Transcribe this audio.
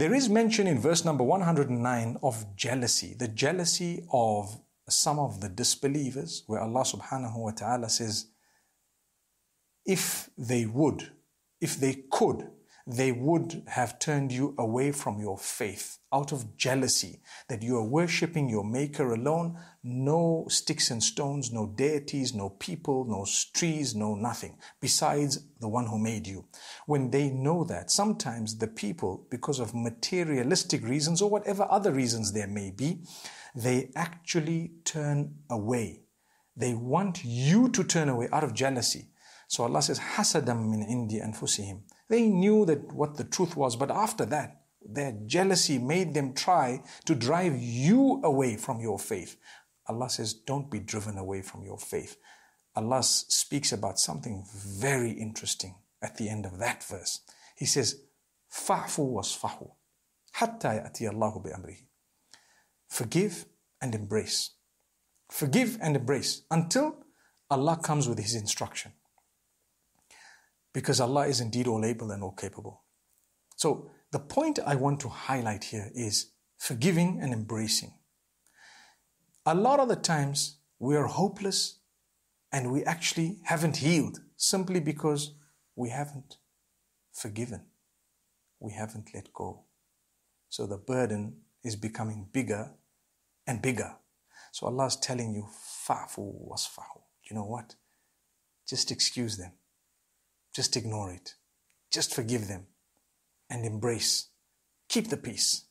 There is mention in verse number 109 of jealousy, the jealousy of some of the disbelievers, where Allah subhanahu wa ta'ala says, if they would, if they could, they would have turned you away from your faith out of jealousy that you are worshipping your maker alone, no sticks and stones, no deities, no people, no trees, no nothing besides the one who made you. When they know that, sometimes the people, because of materialistic reasons or whatever other reasons there may be, they actually turn away. They want you to turn away out of jealousy. So Allah says, حَسَدًا مِّنْ عِنْدِ أَنفُسِهِمْ they knew that what the truth was, but after that, their jealousy made them try to drive you away from your faith. Allah says, don't be driven away from your faith. Allah speaks about something very interesting at the end of that verse. He says, "Fa'fu wasfahu. Forgive and embrace. Forgive and embrace until Allah comes with His instruction. Because Allah is indeed all able and all capable. So, the point I want to highlight here is forgiving and embracing. A lot of the times we are hopeless and we actually haven't healed simply because we haven't forgiven. We haven't let go. So the burden is becoming bigger and bigger. So Allah is telling you, fa'fu wasfahu. You know what? Just excuse them. Just ignore it. Just forgive them and embrace. Keep the peace.